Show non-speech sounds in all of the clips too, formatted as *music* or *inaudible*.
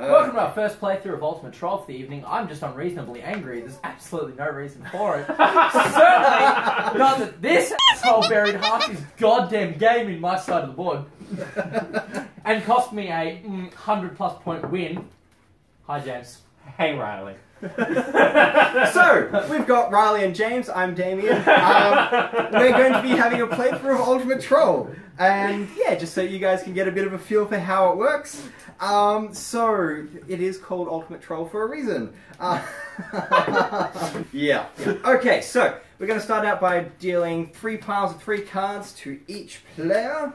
Welcome to our first playthrough of Ultimate Troll for the evening. I'm just unreasonably angry. There's absolutely no reason for it. *laughs* Certainly not that this asshole buried half his goddamn game in my side of the board *laughs* and cost me a mm, 100 plus point win. Hi, James. Hey, Riley. *laughs* so, we've got Riley and James. I'm Damien. Um, we're going to be having a playthrough of Ultimate Troll. And yeah, just so you guys can get a bit of a feel for how it works. Um, so, it is called Ultimate Troll for a reason. Uh, *laughs* yeah. Okay, so we're going to start out by dealing three piles of three cards to each player.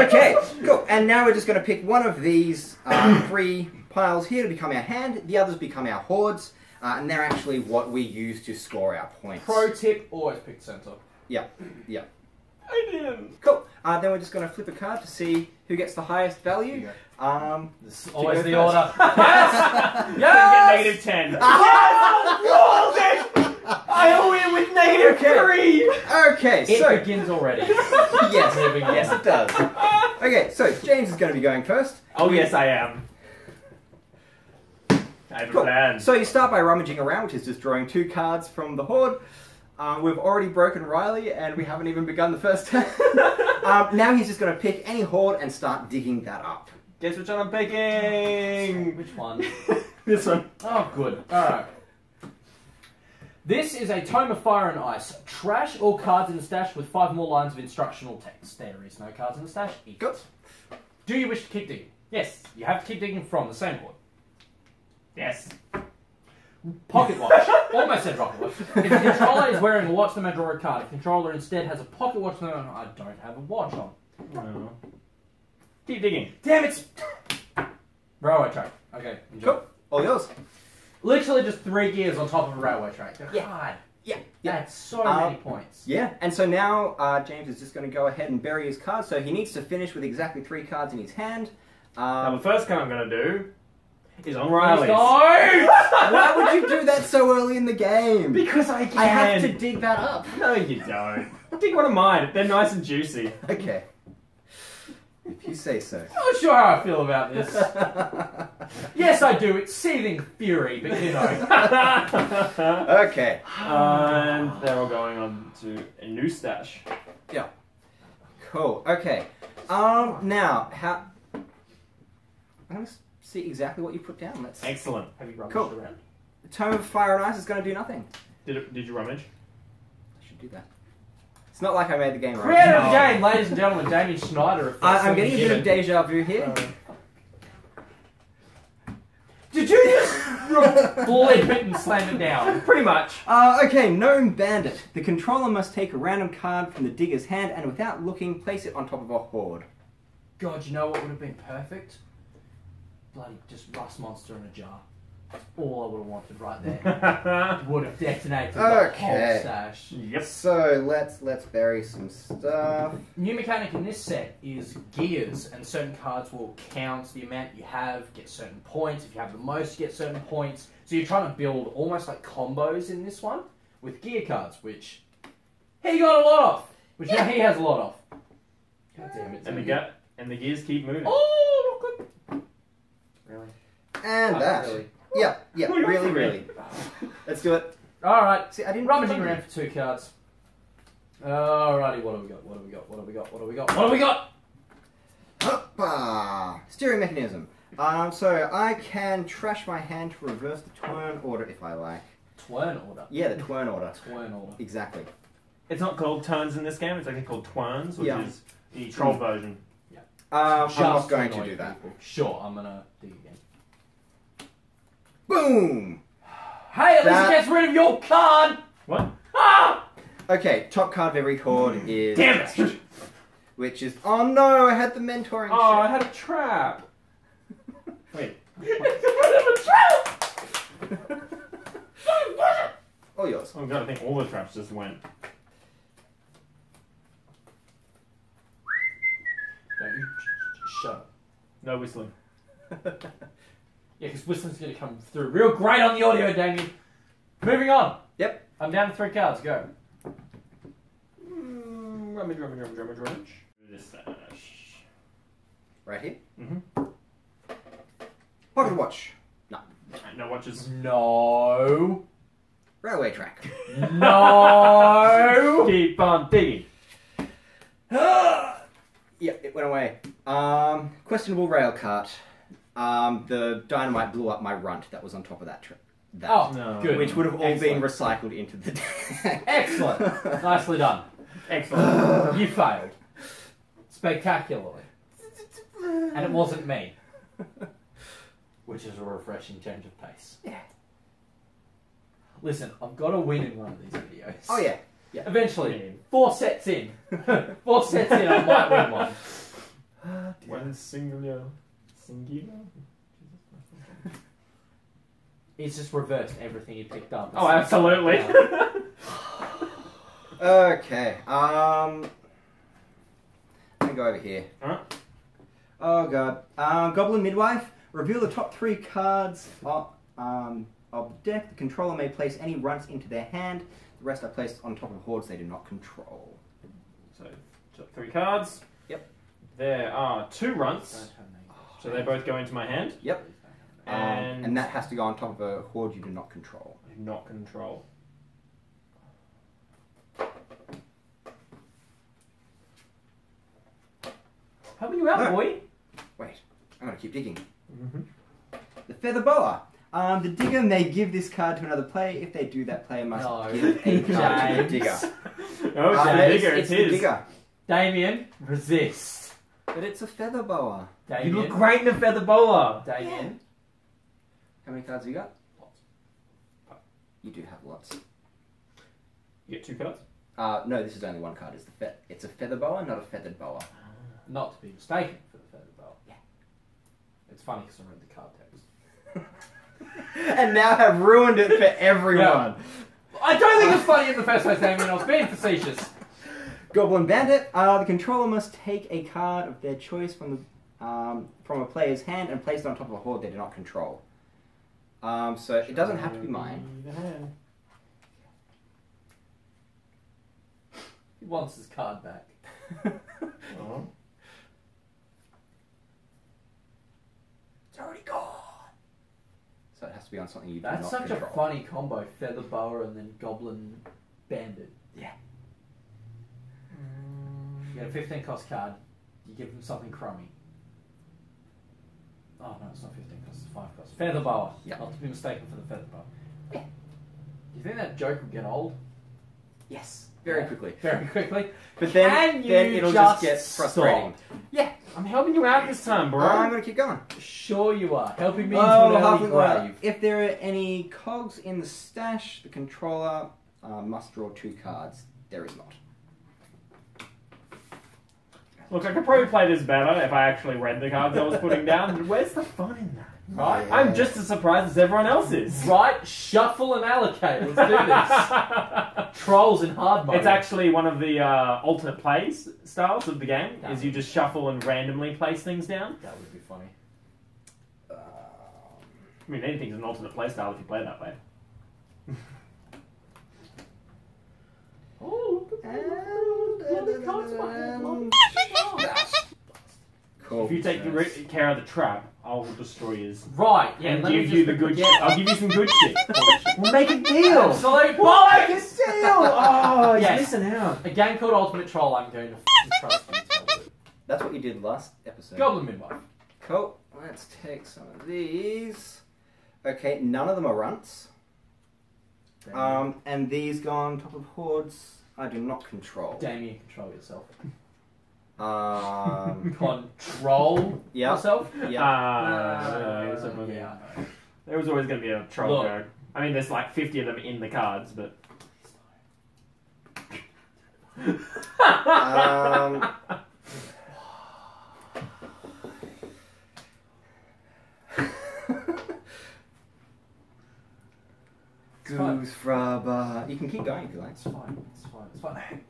Okay, cool. And now we're just going to pick one of these uh, *clears throat* three piles here to become our hand. The others become our hordes. Uh, and they're actually what we use to score our points. Pro tip: always pick center. Yeah, yeah. I didn't. Cool. Uh, then we're just going to flip a card to see who gets the highest value. Um, This is always the first. order. *laughs* yes! Get Yes! negative 10. *laughs* yes! I win with negative Okay. 3! okay, It so begins already. *laughs* yes, It begins. yes, it does. Okay, so James is going to be going first. Oh, yes, I am. I have a Cool. plan. So you start by rummaging around, which is just drawing two cards from the horde. Uh, we've already broken Riley, and we haven't even begun the first turn. *laughs* um, now he's just going to pick any horde and start digging that up. Guess which one I'm picking? Which one? *laughs* this one. Oh, good. Alright. This is a Tome of Fire and Ice. Trash all cards in the stash with five more lines of instructional text. There is no cards in the stash. Eat. Good. Do you wish to keep digging? Yes. You have to keep digging from the same board. Yes. Pocket watch. *laughs* Almost said rocket watch. If the controller is wearing a watch, then I draw a card. If the controller instead has a pocket watch, then I don't have a watch on. Oh. Keep digging. Damn it! Railway track. Okay, enjoy. Cool. All yours. Literally just three gears on top of a railway track. Yeah. God, Yeah. Yeah. that's so Um, many points. Yeah. And so now uh, James is just going to go ahead and bury his cards. So he needs to finish with exactly three cards in his hand. Now, the Um, first card I'm going to do is on Please Riley's. *laughs* why would you do that so early in the game? Because I can. I have to dig that up. No, you don't. Dig one of mine. They're nice and juicy. Okay. If you say so. I'm Not sure how I feel about this. *laughs* yes, I do. It's seething fury, but you know. *laughs* okay. and they're all going on to a new stash. Yeah. Cool. Okay. Um. Now, how? I'm gonna see exactly what you put down. Let's. Excellent. Have you rummaged Cool. around? The Tome of Fire and Ice is gonna do nothing. Did, it, did you rummage? I should do that. It's not like I made the game right. Creator of the game, ladies and gentlemen, Damien Schneider. I, I'm getting a bit of deja vu here. Did you just flip it and slam it down? *laughs* Pretty much. Uh, okay, Gnome Bandit. The controller must take a random card from the digger's hand and without looking, place it on top of a horde. God, you know what would have been perfect? Bloody just rust monster in a jar. That's all I would have wanted right there. *laughs* would have detonated the whole Okay. stash. yep. So let's let's bury some stuff. New mechanic in this set is gears, and certain cards will count the amount you have, get certain points. If you have the most, you get certain points. So you're trying to build almost like combos in this one with gear cards, which he got a lot of, which now he has a lot of. God damn it! And the gut and the gears keep moving. Oh, look good. Really? And that. Really? Yeah, yeah, What do you really, want really. Let's do it. All right. See, I didn't Rummaging around for two cards. Alrighty, what have we got? What have we got? What have we got? What have we got? What have we got? Hoppa! Steering mechanism. Um, so I can trash my hand to reverse the turn order if I like. Twern order. Yeah, the turn order. Twern order. Exactly. It's not called turns in this game. It's actually called twirns, which Yeah. is the troll version. Um, I'm Just not going to annoy do that. people. Sure, I'm gonna dig again. Boom! Hey, at least That- it gets rid of your card! What? Ah! Okay, top card of every chord is. Damn it! Which is. Oh no, I had the mentoring Oh, I had a trap. *laughs* Wait. *laughs* All yours. Oh god, I think all the traps just went. Don't you shut up. No whistling. *laughs* Yeah, because whistling's gonna come through real great on the audio, Damien. Moving on. Yep. I'm down to three cards. Go. Mm, rummage, rummage, rummage, rummage, rummage. This stash. Right here. Mm-hmm. Pocket watch. No watches. No. Railway track. No. *laughs* Keep on digging. *gasps* Yeah, it went away. Um, questionable rail cart. Um, the dynamite blew up my runt that was on top of that trip. That, Oh, No. good. which would have all Excellent. been recycled into the tank. *laughs* Excellent. Nicely done. Excellent. You failed. Spectacularly. And it wasn't me. Which is a refreshing change of pace. Yeah. Listen, I've got to win in one of these videos. Oh yeah. Eventually, four sets in. *laughs* four sets in, I might win one. One singular. Singular? *laughs* He's just reversed everything he picked up. Oh, absolutely. *laughs* Okay. Um, let me go over here. Huh? Oh god. Um, Goblin Midwife. Reveal the top three cards of, um, of the deck. The controller may place any runts into their hand. The rest are placed on top of hordes they do not control. so, top three cards. Yep. There are two runts, so they both go into my hand. Um, And, and that has to go on top of a horde you do not control. Do not control. Helping you out, No. boy. Wait, I'm gonna keep digging. Mm-hmm. The Feather Boa. Um, the digger may give this card to another player. If they do, that player must No. give a *laughs* card to the James. digger. Oh, Uh, it's the it's, digger, it's it's the his. digger. Damien, resist. But it's a Feather Boa. Damien. You look great in a feather boa. Damien. How many cards have you got? Lots. You do have lots. You get two cards. Uh, no, this is only one card. It's the fe- It's a feather boa, not a feathered boa. Not to be mistaken for the feather boa. Yeah. It's funny because I read the card text. *laughs* and now have ruined it for *laughs* everyone. I don't think it's funny in the first place, Damien. I was being facetious. Goblin Bandit. Uh, the controller must take a card of their choice from the um, from a player's hand and place it on top of a horde they do not control. Um, so it doesn't have to be mine. He wants his card back. Oh. *laughs* It's already gone. So it has to be on something you do not control. That's not such control. a funny combo. Feather boa and then goblin bandit. Yeah. You get a 15 cost card. You give them something crummy. Oh no, it's not 15 cost. It's 5 cost. Feather boa. Yeah. Not to be mistaken for the feather boa. Yeah. Do you think that joke will get old? Yes, very Yeah. quickly. Very quickly. But then, then it'll just, just get stop? Yeah. I'm helping you out this time, bro. I'm gonna keep going. Sure you are. Helping me Oh, into an early grave. If there are any cogs in the stash, the controller uh, must draw two cards. There is not. Look, I could probably play this better if I actually read the cards I was putting down. *laughs* Where's the fun in that? Right? I'm just as surprised as everyone else is. Right? Shuffle and allocate. Let's do this. *laughs* Trolls in hard mode. It's actually one of the uh, alternate plays styles of the game. Yeah. Is you just shuffle and randomly place things down. That would be funny. Um, I mean, anything's an alternate play style if you play that way. *laughs* Oh, Cool. If you take the re- care of the trap, I'll destroy his. Right, yeah, and let me give you just- the good yeah. shit. I'll give you some good shit. *laughs* We'll make a deal. Absolute We'll make a deal! *laughs* Oh, Yes. yes. missing out. A game called Ultimate Troll, I'm going to f***ing trust you. to tell you. That's what you did last episode. Goblin Midwife. Cool. Let's take some of these. Okay, none of them are runts. Um, and these go on top of hordes I do not control. Damien, control yourself. Um, *laughs* Control yeah, yourself? yeah. Ah, it was yeah, There was always going to be a troll Look. joke. I mean, there's like 50 of them in the cards, but. Um, fine. Goose rubber. You can keep going if you like. It's fine, it's fine, it's fine.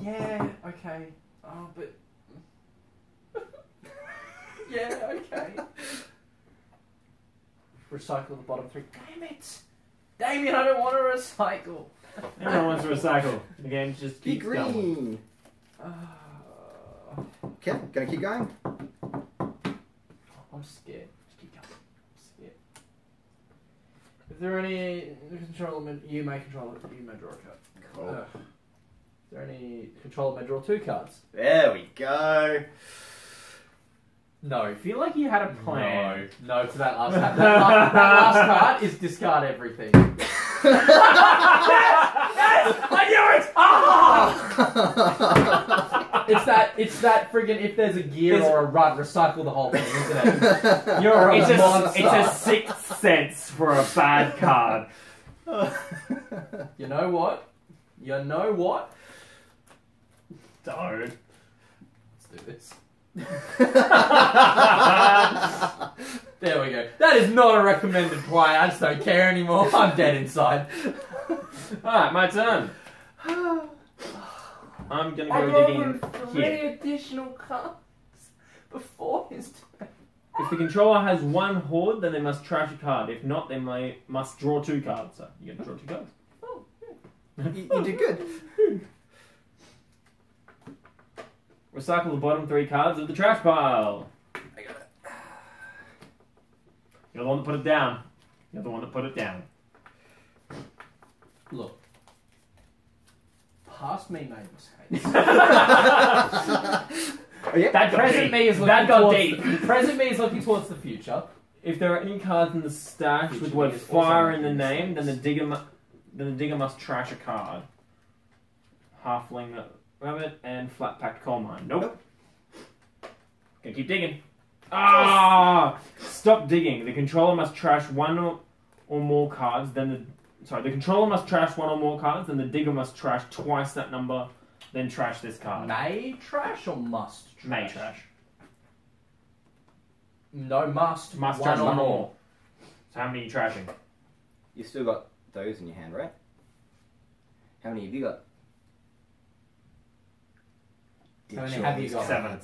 Yeah, okay. Oh, but. *laughs* yeah, okay. Recycle the bottom three. Damn it! Damien, I don't want to recycle. Everyone wants to recycle. The game just Be keeps going. green. Uh, Okay, gonna keep going. I'm scared. Just keep going. I'm scared. If there are any control element, you may control it. You may draw a card. Cool. Uh, is there any control may draw two cards? There we go. No. I feel like you had a plan. No. No to that last card. That, last, that last *laughs* card is discard everything. *laughs* Yes, I knew it! Ah! *laughs* It's that. It's that friggin' if there's a gear There's- or a rut, recycle the whole thing, isn't it? You're a It's a, monster. it's a sixth sense for a bad card. You know what? You know what? Don't. Let's do this. *laughs* There we go. That is not a recommended play. I just don't care anymore. I'm dead inside. Alright, my turn. I'm gonna go rolled digging three here. additional cards before his turn. If the controller has one horde, then they must trash a card. If not, they may must draw two cards. So you get to draw two cards. Oh, *laughs* you, you did good. Recycle the bottom three cards of the trash pile. I got it. You're the one that put it down. You're the one that put it down. Look. Past me made mistakes. *laughs* Oh. That Present me is looking That got towards deep. The, present me is looking towards the future. If there are any cards in the stash Which with the word is also fire in the making name, then the mistakes. digger mu- then the digger must trash a card. Halfling rabbit and flat packed coal mine. Nope. Gonna keep digging. Ah! Stop digging. The controller must trash one or, or more cards. Then the sorry, the controller must trash one or more cards. Then the digger must trash twice that number. Then trash this card. May trash or must trash? May trash. No must. Must one trash or one or more. more. So how many are you trashing? You still got those in your hand, right? How many have you got? How many have you got? Seven.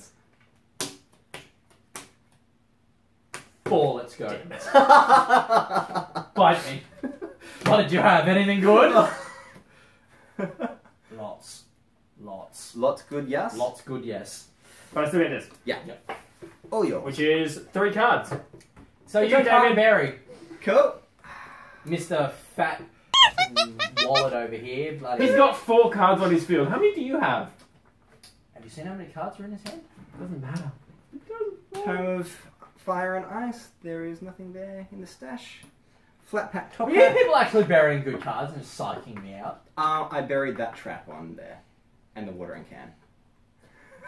Four. Let's go. *laughs* Bite me. What did you have? Anything good? *laughs* Lots. Lots. Lots good, yes. Lots good. Yes. But I still get this, Yeah. All yours. which is three cards. So It's you okay, can't man. bury Cool. Mr. Fat *laughs* Wallet over here. Bloody. He's got four cards on his field. How many do you have? Have you seen how many cards are in his hand? Doesn't matter. Tome of fire and ice. There is nothing there in the stash. Flat pack top We hear hat. people actually burying good cards and psyching me out. Uh, I buried that trap on there. And the watering can.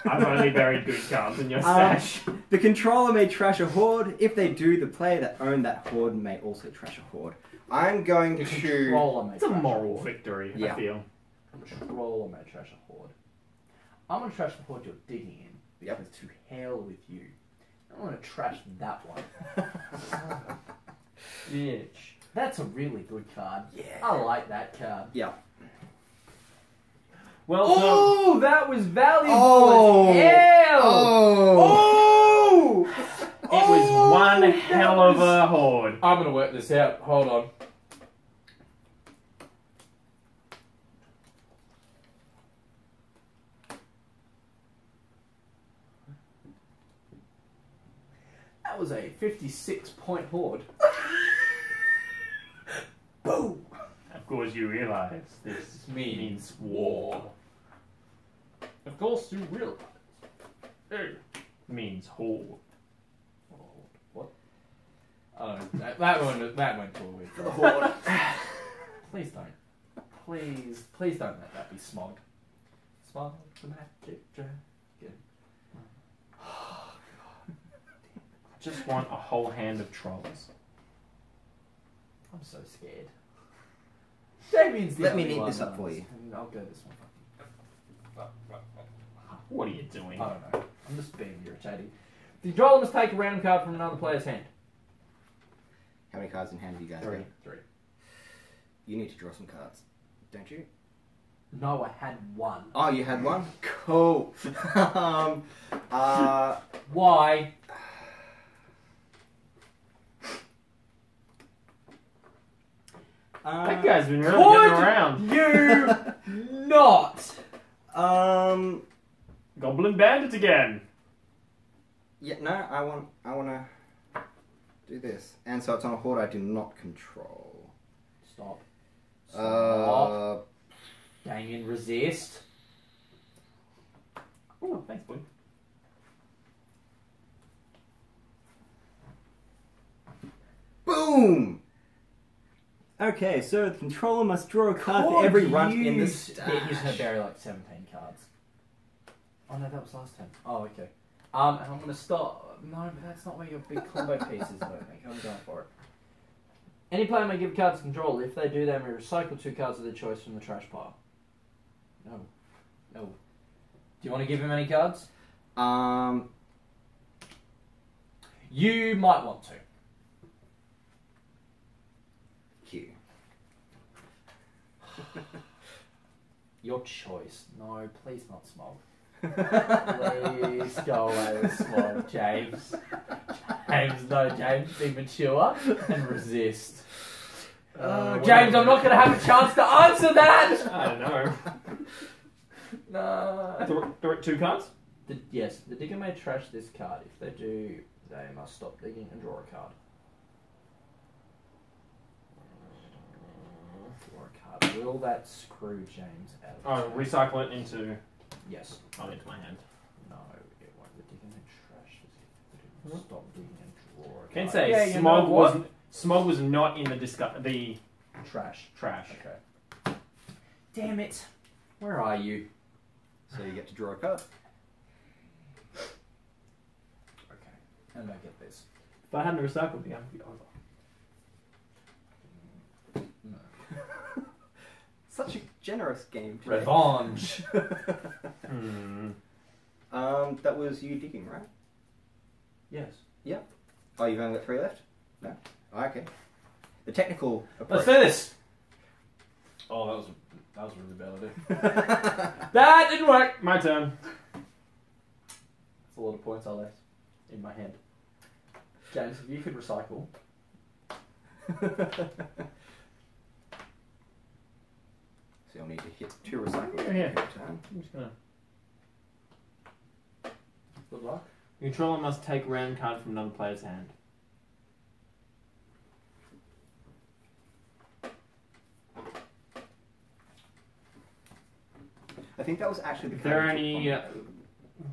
I've only buried good cards in your Um, stash. The controller may trash a horde. If they do, the player that owned that horde may also trash a horde. I'm going The to. controller may it's a moral horde. victory, Yeah. I feel. Controller may trash a horde. I'm gonna trash the horde you're digging in. Yep. Because to hell with you. I'm going to trash that one. *laughs* Bitch. That's a really good card. yeah. I like that card. Yeah. Well, so Oh, that was valuable Oh. as hell. Oh! Oh! it was one oh, that hell of was- a horde. I'm gonna work this out. Hold on. Was a 56 point horde. *laughs* Boom! Of course, you realize this This means means war. Of course, you realize. Hey. Means horde. What? Oh, that, that one that went too weak. For the horde. *laughs* Please don't. Please, please don't let that be smog. Smog, the magic dragon. Just want a whole hand of trolls. I'm so scared. Damien's the Let me only neat one this up for was- you. I'll go this one. What are you doing? I don't know. I'm just being irritating. The controller must take a random card from another player's hand. How many cards in hand do you guys Three. got? Three. You need to draw some cards. Don't you? No, I had one. Oh, you had one? *laughs* Cool. *laughs* um, uh, Why? Uh, That guy's been really Could getting around. you *laughs* not? Um, Goblin Bandit again. Yeah, no, I want, I want to do this, and so it's on a horde I do not control. Stop. Stop. Uh, Damien, resist. Oh, thanks, boy. boom. Okay, so the controller must draw a card for every run in the used- Yeah, he's stash. gonna bury like 17 cards. Oh no, that was last time. Oh, okay. Um, and I'm gonna stop. No, but that's not where your big combo *laughs* piece is, I think. I'm going for it. Any player may give cards to control. If they do, they may recycle two cards of their choice from the trash pile. No. No. Do you want to give him any cards? Um, You might want to. Your choice. No, please not smog. *laughs* Please go away with smog, James. James, no, James, be mature and resist. Uh, James, I'm not going to have a chance to answer that! I don't know. *laughs* No. Throw it two cards? The, yes, the digger may trash this card. If they do, they must stop digging and draw a card. Draw a card. Will that screw James out Oh, of recycle it into. Yes. Oh, into my hand. No, it won't. The digger may trash this. Hmm? Stop digging and draw a Can card. say Yeah, you Smog what? was Smog was not in the discuss the Trash. trash. Okay. Damn it. Where are you? So you get to draw a card. Okay. And I get this. If I hadn't recycled, the game would be over. Mm, no. *laughs* Such a generous game. today. Revenge. *laughs* Hmm. um, that was you digging, right? yes. Yeah? Oh, you've only got three left. No. Oh, okay. The technical Let's approach. do this. Oh, that was that was really bad. idea. *laughs* that didn't work. My turn. That's a lot of points I left in my hand. James, if you could recycle. *laughs* so you'll need to hit two recycles. Yeah, yeah. every time. I'm just gonna. Good luck. The controller must take random card from another player's hand. I think that was actually the If there are card any uh,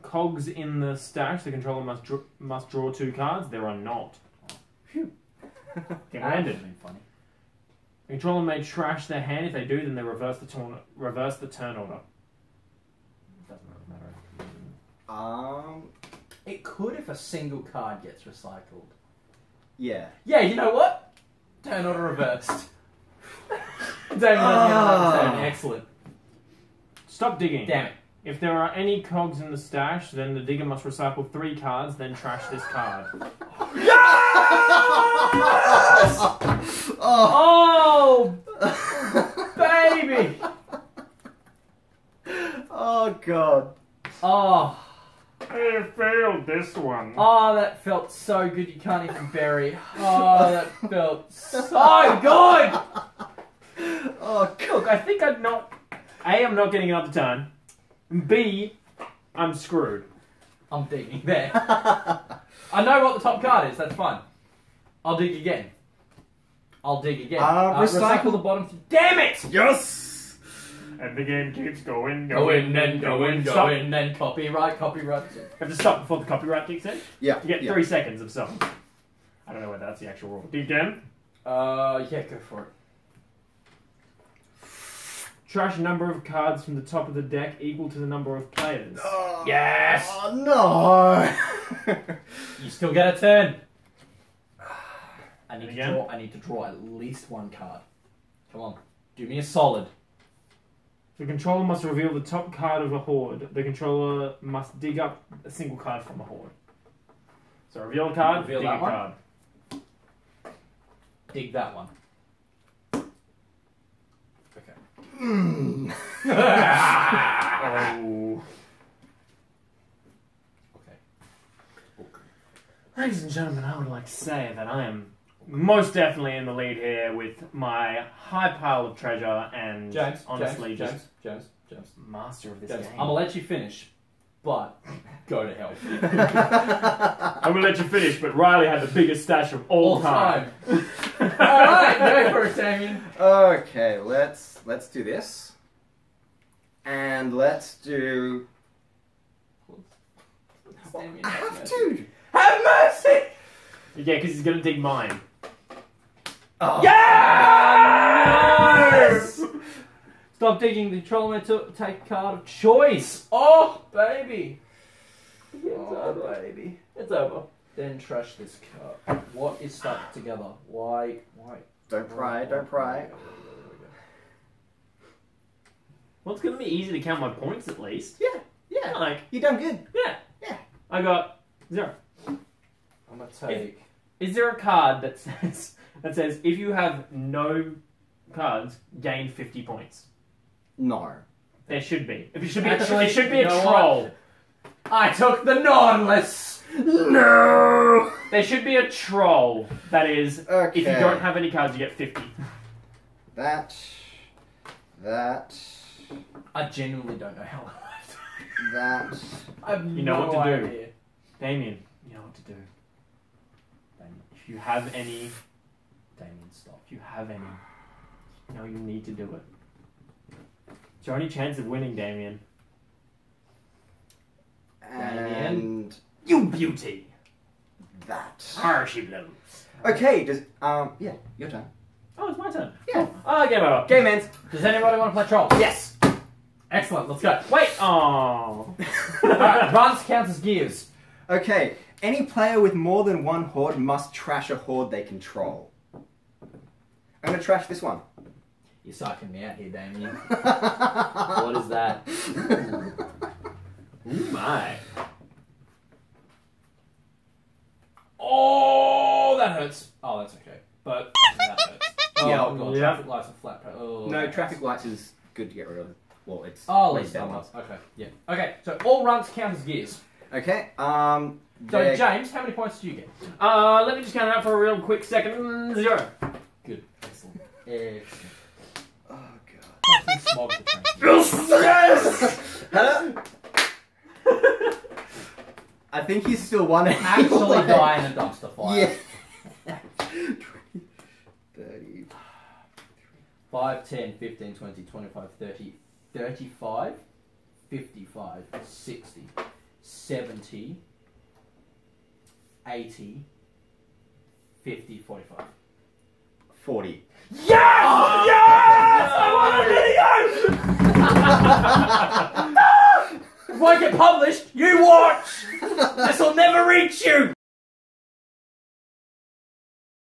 cogs in the stash, the controller must dr- must draw two cards. There are not. Phew. *laughs* Get That would've been funny. The controller may trash their hand. If they do, then they reverse the turn reverse the turn order. Doesn't really matter. Um, It could if a single card gets recycled. yeah. Yeah, you know what? Turn order reversed. *laughs* Damien Ah. doesn't Excellent. Stop digging. Damn it. If there are any cogs in the stash, then the digger must recycle three cards, then trash this card. *laughs* oh. Oh, baby! oh god. Oh, I failed this one. oh, that felt so good. You can't even bury. Oh, that felt so good. Oh Look, I think I'm not. A, I'm not getting another turn. B, I'm screwed. I'm digging there. I know what the top card is. That's fine. I'll dig again. I'll dig again. Uh, recycle- the bottom. Damn it! yes. And the game keeps going, Go in, then go in, go Stop. in, then copyright, copyright. have to stop before the copyright kicks in. Yeah. You get yeah. three seconds of song. I don't know whether that's the actual rule. Do it again. Uh, yeah, go for it. Trash a number of cards from the top of the deck equal to the number of players. Oh, Yes. Oh no. *laughs* You still get a turn. I need to Again? draw. I need to draw at least one card. Come on, do me a solid. The controller must reveal the top card of a horde. The controller must dig up a single card from a horde. So reveal a card, Reveal dig that a one? card. Dig that one. Okay. Oh. *laughs* Okay. Ladies and gentlemen, I would like to say that I am most definitely in the lead here with my high pile of treasure and James, honestly James, just James, James, James. master of this James, game. I'm gonna let you finish, but *laughs* go to hell. *laughs* I'm gonna let you finish, but Riley had the biggest stash of all, All time. time. Alright, go for it, Damien. okay, let's let's do this, and let's do. Damien, I have have mercy. to. Have mercy! Yeah, because he's gonna dig mine. Oh. Yes! Stop digging. The control may to take card of choice. Oh, baby. It's Oh, baby. It's over. Then trash this card. What is stuck together? Why? Why? Don't pry. Don't pry. Well, it's gonna be easy to count my points at least. Yeah. Yeah. Like, You done good. yeah. Yeah. I got zero. I'm gonna take. Is there a card that says that says if you have no cards, gain fifty points? No. There should be. If it should be, Actually, it should be you a know troll. I took the non-less. No. There should be a troll that is. Okay. If you don't have any cards, you get fifty. that. That. I genuinely don't know how. That. *laughs* I have You know no what to do. idea. Damien, you know what to do. Damien, if you have any, Damien, stop. you have any, know you need to do it. It's your only chance of winning, Damien. And You beauty. that. Harshy blows. Okay. Does um yeah your turn. Oh, it's my turn. Yeah. Oh, game over. Game ends. Does anybody want to play troll? Yes. Excellent. Let's go. Wait. Oh. *laughs* Alright, runs counts as gears. Okay. Any player with more than one horde must trash a horde they control. I'm gonna trash this one. You're sucking me out here, Damien. *laughs* what is that? Ooh *laughs* my. Oh, that hurts. Oh, that's okay. But that hurts. Oh, Yeah. god, Yeah. traffic lights are flat. Oh, no, traffic lights is good to get rid of. Well, it's Oh, way least that dumber. was. Okay, yeah. Okay, so all runs count as gears. Okay. Um. So, they're- James, how many points do you get? Uh, let me just count it out for a real quick second. Zero. Good. Excellent. *laughs* Excellent. Oh god. Something smog the train. Yes. Hello. *laughs* I think he's still one. Actually die in a dumpster fire. Yeah. *laughs* 30. 5, 10, 15, 20, 25, 30, 35, 55, 60, 70, 80, 50, 45. 40. Yes! yes! I want a video! *laughs* It won't get published! You watch! This will never reach you!